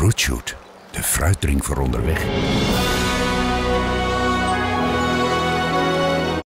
Fruitshoot, de fruitdrink voor onderweg.